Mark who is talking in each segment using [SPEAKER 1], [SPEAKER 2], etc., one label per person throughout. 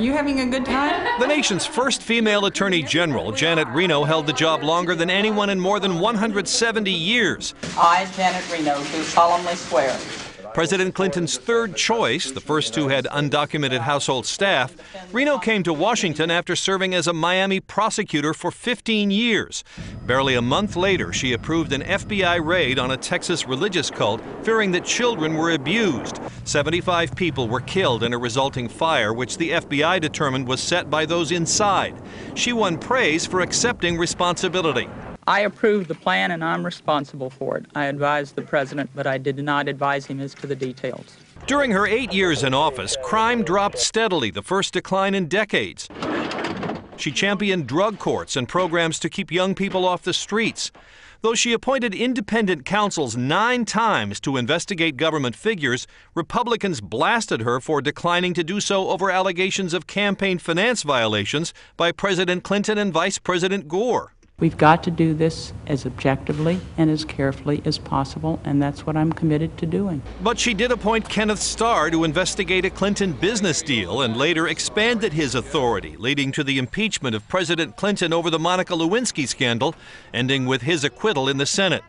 [SPEAKER 1] Are you having a good time?
[SPEAKER 2] The nation's first female attorney general, Janet Reno, held the job longer than anyone in more than 170 years.
[SPEAKER 1] I, Janet Reno, do solemnly swear
[SPEAKER 2] President Clinton's third choice, the first two had undocumented household staff, Reno came to Washington after serving as a Miami prosecutor for 15 years. Barely a month later, she approved an FBI raid on a Texas religious cult, fearing that children were abused. 75 people were killed in a resulting fire, which the FBI determined was set by those inside. She won praise for accepting responsibility.
[SPEAKER 1] I approved the plan and I'm responsible for it. I advised the president, but I did not advise him as to the details.
[SPEAKER 2] During her eight years in office, crime dropped steadily, the first decline in decades. She championed drug courts and programs to keep young people off the streets. Though she appointed independent counsels nine times to investigate government figures, Republicans blasted her for declining to do so over allegations of campaign finance violations by President Clinton and Vice President Gore.
[SPEAKER 1] We've got to do this as objectively and as carefully as possible, and that's what I'm committed to doing.
[SPEAKER 2] But she did appoint Kenneth Starr to investigate a Clinton business deal and later expanded his authority, leading to the impeachment of President Clinton over the Monica Lewinsky scandal, ending with his acquittal in the Senate.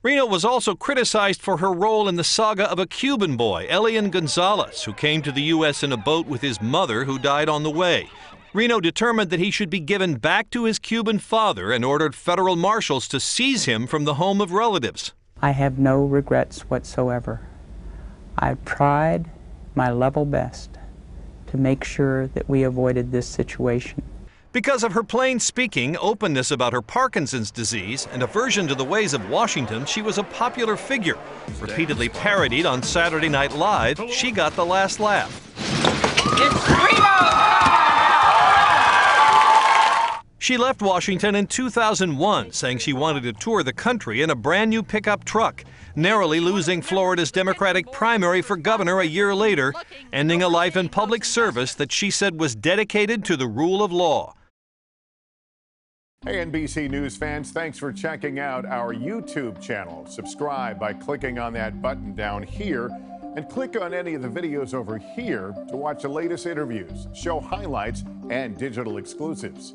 [SPEAKER 2] Reno was also criticized for her role in the saga of a Cuban boy, Elian Gonzalez, who came to the U.S. in a boat with his mother, who died on the way. Reno determined that he should be given back to his Cuban father and ordered federal marshals to seize him from the home of relatives.
[SPEAKER 1] I have no regrets whatsoever. I tried my level best to make sure that we avoided this situation.
[SPEAKER 2] Because of her plain speaking, openness about her Parkinson's disease, and aversion to the ways of Washington, she was a popular figure. Repeatedly parodied on Saturday Night Live, she got the last laugh. It's Reno! She left Washington in 2001, saying she wanted to tour the country in a brand new pickup truck, narrowly losing Florida's Democratic primary for governor a year later, ending a life in public service that she said was dedicated to the rule of law. Hey, NBC News fans, thanks for checking out our YouTube channel. Subscribe by clicking on that button down here and click on any of the videos over here to watch the latest interviews, show highlights, and digital exclusives.